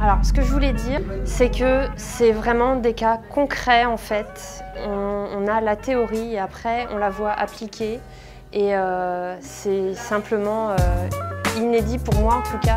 Alors, ce que je voulais dire, c'est que c'est vraiment des cas concrets en fait. On, a la théorie et après on la voit appliquée et euh, c'est simplement euh, inédit pour moi en tout cas.